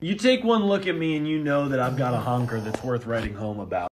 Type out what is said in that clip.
You take one look at me and you know that I've got a honker that's worth writing home about.